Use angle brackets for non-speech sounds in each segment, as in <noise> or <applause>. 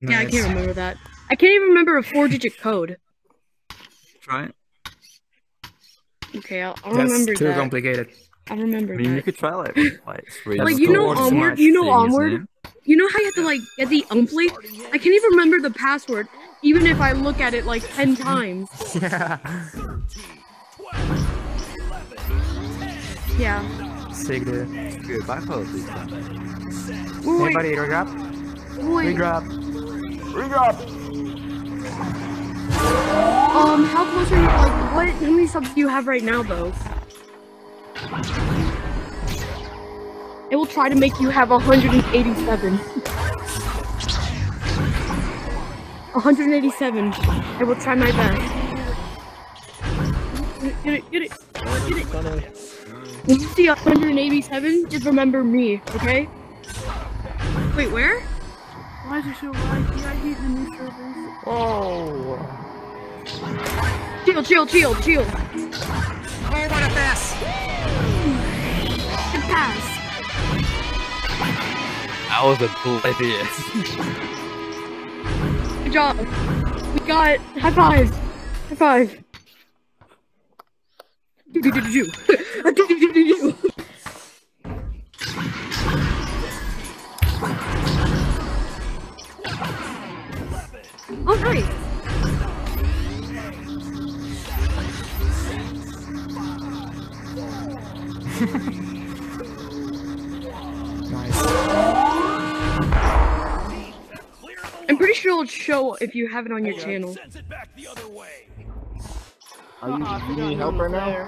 Yeah, I can't remember that. I can't even remember a four-digit code. Try it. Okay, I'll, I'll That's remember too that. complicated. I remember I mean, you could try like, like. <laughs> Like, you know Onward, you know thing, isn't Onward? You know how you have to like get the umply? I can't even remember the password, even if I look at it like ten times. Yeah. Yeah. Sick, dude. Good, back all of these times. Wait, Anybody Regrab. Regrab. Um, how close are you? Like, what? How many subs do you have right now, though? It will try to make you have 187. 187. I will try my best. Get it, get it, get it. When you see 187, just remember me, okay? Wait, where? Why is it so laggy? I hate the new servers. Oh. Chill, chill, chill, chill. Oh, what a pass. Good pass. That was a cool idea. Good job. We got it. High five. High five. Do do do do do. <laughs> Do do do do do. Oh, nice. Nice. I'm pretty sure it'll show if you have it on your channel. Are you, you need help right now?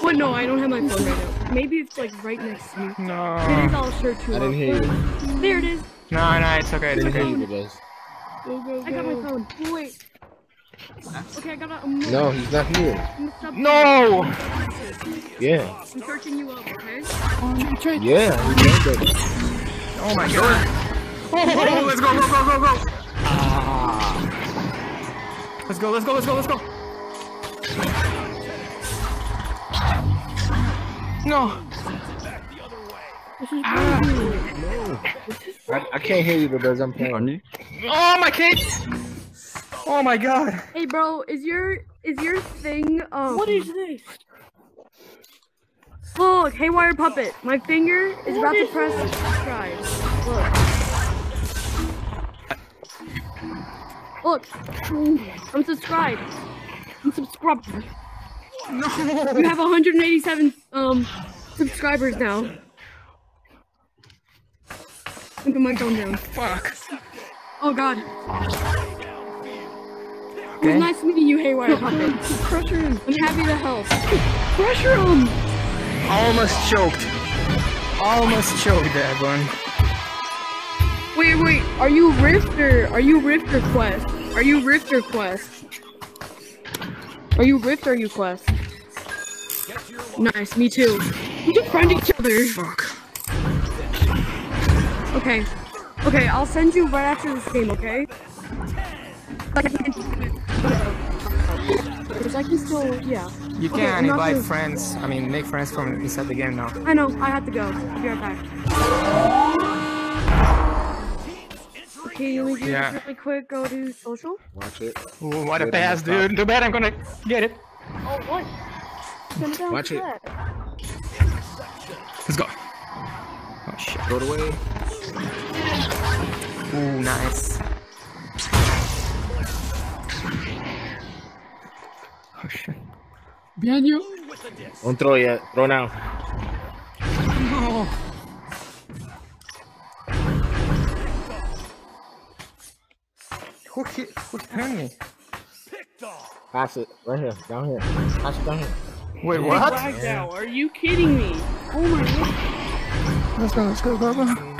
What? No, I don't have my phone right now. Maybe it's like right next to me. If it is, No. I'll show to you. I didn't hear you. There it is. Ah. No, no, it's okay. It's okay. you with this. Go, go, I got my phone. Oh, wait. Okay, I got a. I'm No, he's not here. I'm gonna stop- No! Yeah. I'm searching you up, okay? Yeah. He did that. Oh my god. Oh, let's go, go, go, go, go. Let's go, let's go, let's go, let's go. No. This is I, I can't hear you because I'm playing On you? Oh my cake! Oh my god. Hey, bro, is your is your thing um? What is this? Look, Haywire Puppet. My finger is about to press subscribe. Look. Look. I'm subscribed. I'm subscribed. No. You have 187 um subscribers now. Look at my phone down. Fuck. Oh god. It was nice meeting you, Haywire <laughs> Puppet. Him. I'm happy to help. Him. Almost choked. Almost choked that one. Wait, wait. Are you Rift or are you Rift or Quest? Are you Rift or Quest? Are you Rift or are you Quest? Nice, me too. We just friend each other. Fuck. Okay. Okay, I'll send you right after this game, okay? Because I can still, yeah. You Okay, can I'm not invite gonna- friends. I mean, make friends from inside the game now. I know, I have to go. I'll be right back. Okay, let me Yeah. really quick. Go to social. Watch it. Ooh, what a pass, gonna dude. Too bad I'm gonna get it. Oh, what? Send it down Watch it. Let's go. Oh shit. Throw it away. Ooh, nice. Oh shit. Behind you. Don't throw yet. Throw now. No. Who hit? Who turned me? Pass it. Right here. Down here. Pass it down here. Wait, what? Right now, are you kidding me? Oh my god. Let's go. Let's go. Go. Go.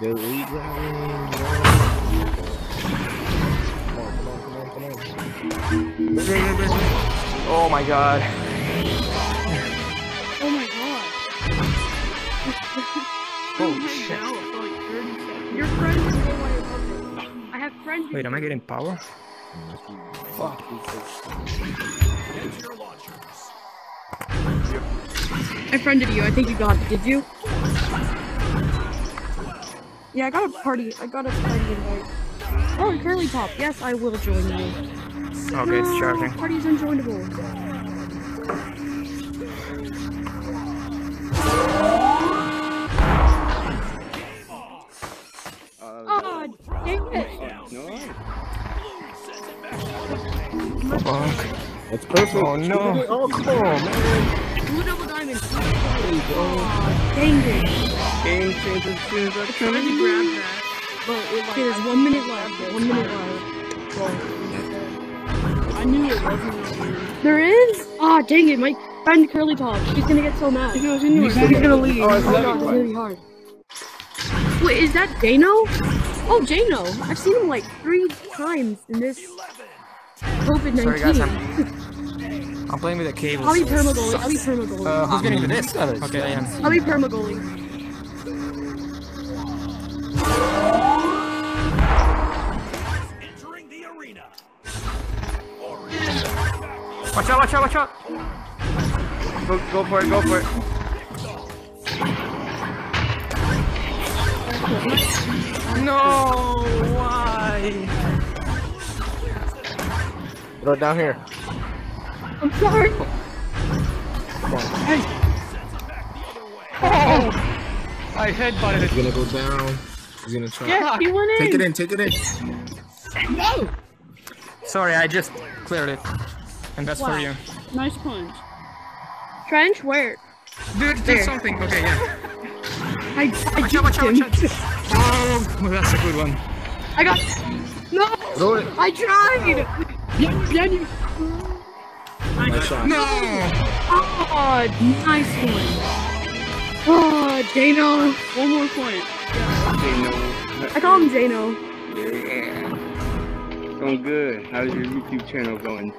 The lead running. Come on, come on, come on, come on. Oh my god. Oh my god. <laughs> Holy <laughs> shit. Now for like 30 seconds. Your friends are so wide I have friends. Wait, am I getting power? Fuck. I friended you. I think you got it. Did you? Yeah, I got a party. I got a party invite. Oh, curly top. Yes, I will join you. Oh, okay, it's charging. Party's unjoinable. Oh, dang it. Fuck. It's perfect. Oh, no. Oh, come on, man. Blue double diamond. Oh, dang it. Game changer skills are Trying to grab that. Okay, there's one minute left. One minute left. I knew it wasn't. There is? Ah, dang it. My friend Curly Top. She's gonna get so mad. He goes anywhere. He's gonna leave. Oh, it's Oh, not God, it's right. really hard. Wait, is that Jano? Oh, Jano. I've seen him like three times in this COVID Sorry, guys, 19. <laughs> I'm playing with the cables. I'll be permagoalie. I'll be permagoalie. Uh, who's getting to this? Okay, I am. I'll be permagoalie. Watch out, watch out, watch out! Go, go for it, go for it. No, why? Throw it down here. I'm sorry. Hey! Oh! I headbutted it. He's gonna go down. He's gonna try. Yes, he went in. Take it in, take it in. No! Sorry, I just cleared it. And that's for you. Nice punch. Trench, where? Dude, do There. something. Okay, yeah. I, I Watch out, watch out, watch out. Oh, that's a good one. I got. No! Throw it. I tried! Yeah, yeah, you. Nice shot. No! Oh, nice one. Oh, Jano. One more point. Jano. I call him Jano. Yeah. Going good. How's your YouTube channel going?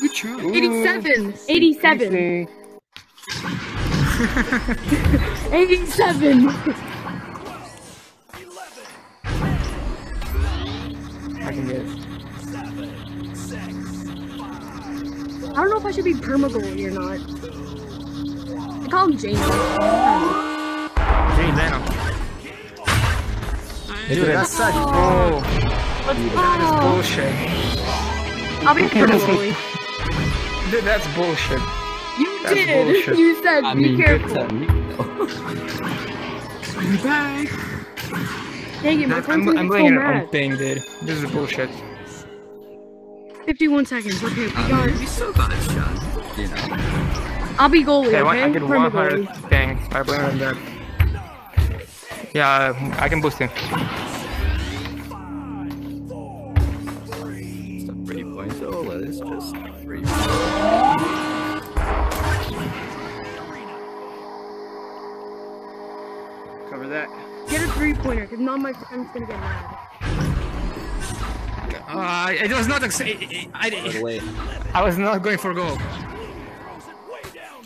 Good job. 87. 87. <laughs> 87. I can get it. I don't know if I should be permagoalie or not. I call him Jano. Jane Venom. Dude, that's such. Oh, that is Oh, bullshit. I'll be permagoalie. <laughs> Dude, that's bullshit. You That's did. bullshit. You said I be mean, good careful. technique though. Dang it, my I'm, friend's I'm, gonna get it thing, dude. This is bullshit. 51 seconds. Okay, um, we I got. mean, we still got a shot, you know. I'll be goalie. Okay, Okay, one, I get 100 thing. I blame it on that. Yeah, I can boost him. It's just three. Cover that. Get a three pointer, because none of my friends gonna get mad. Uh, it was not. Ex- I, I, I was not going for goal.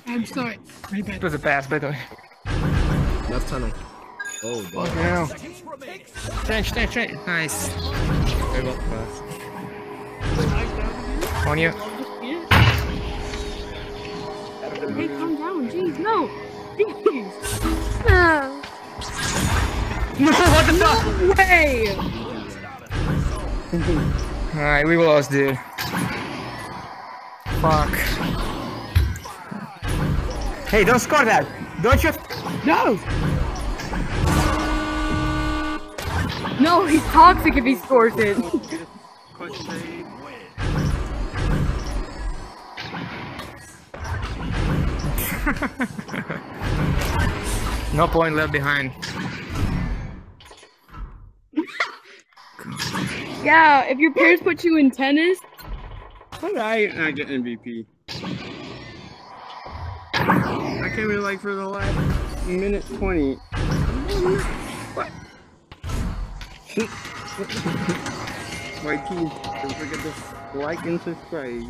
I'm sorry. It was a pass, by the way. left tunnel. Oh, Oh, damn. no. Trench, trench, trench. Nice. Very well passed. On you. Hey, calm down. Jeez, no. Jeez. <laughs> Ah, No, what the fuck? no way. Alright, we lost, dude. Fuck. Hey, don't score that! Don't you? No. No, he's toxic if he scores it. No point left behind. <laughs> Yeah, if your parents put you in tennis, Alright, I get MVP. I came in like for the last minute 20. What? <laughs> White team, don't forget to like and subscribe.